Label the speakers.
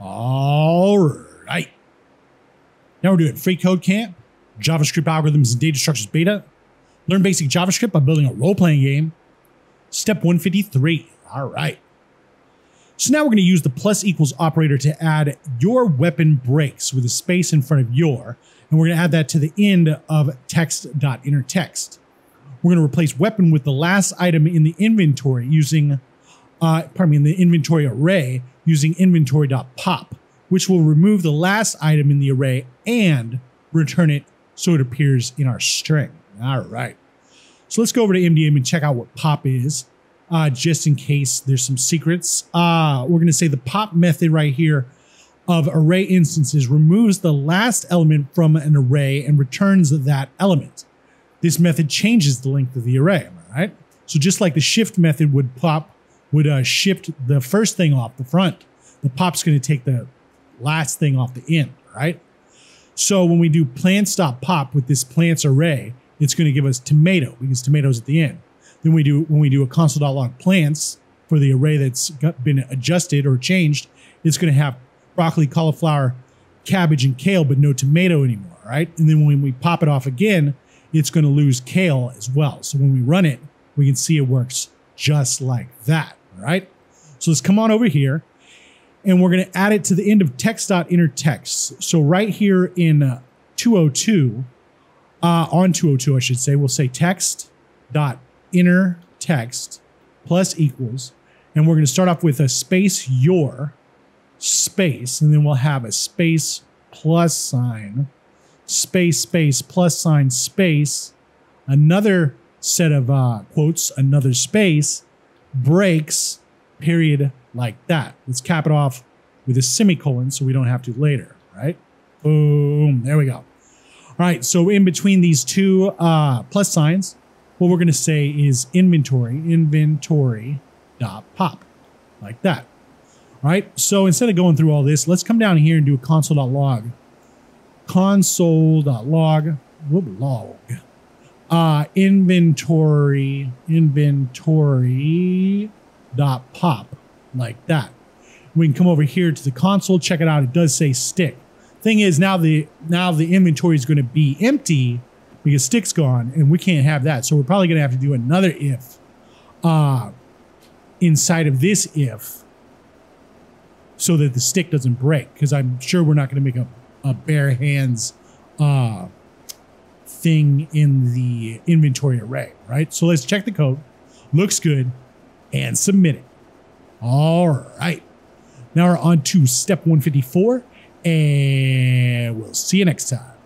Speaker 1: All right. Now we're doing free code camp, JavaScript algorithms and data structures beta, learn basic JavaScript by building a role playing game, step 153. All right. So now we're going to use the plus equals operator to add your weapon breaks with a space in front of your, and we're going to add that to the end of text.innerText. We're going to replace weapon with the last item in the inventory using, uh, pardon me, in the inventory array using inventory.pop, which will remove the last item in the array and return it so it appears in our string. All right. So let's go over to MDN and check out what pop is, uh, just in case there's some secrets. Uh, we're going to say the pop method right here of array instances removes the last element from an array and returns that element. This method changes the length of the array, all right? So just like the shift method would pop would uh, shift the first thing off the front. The pop's going to take the last thing off the end, right? So when we do plants.pop with this plants array, it's going to give us tomato because tomatoes at the end. Then we do when we do a console.log plants for the array that's got, been adjusted or changed, it's going to have broccoli, cauliflower, cabbage, and kale, but no tomato anymore, right? And then when we pop it off again, it's going to lose kale as well. So when we run it, we can see it works just like that right? So let's come on over here and we're going to add it to the end of text.innerText. So right here in uh, 202, uh, on 202, I should say, we'll say text.innerText plus equals. And we're going to start off with a space your space, and then we'll have a space plus sign, space, space, plus sign, space, another set of uh, quotes, another space, breaks, period, like that. Let's cap it off with a semicolon so we don't have to later, right? Boom, there we go. All right, so in between these two uh, plus signs, what we're gonna say is inventory, inventory dot pop, like that. All right, so instead of going through all this, let's come down here and do console.log. Console.log, log, uh, inventory, inventory dot pop like that. We can come over here to the console, check it out. It does say stick. Thing is now the now the inventory is going to be empty because stick's gone and we can't have that. So we're probably going to have to do another if uh, inside of this if so that the stick doesn't break because I'm sure we're not going to make a, a bare hands uh, thing in the inventory array, right? So let's check the code. Looks good and submit it. All right. Now we're on to step 154 and we'll see you next time.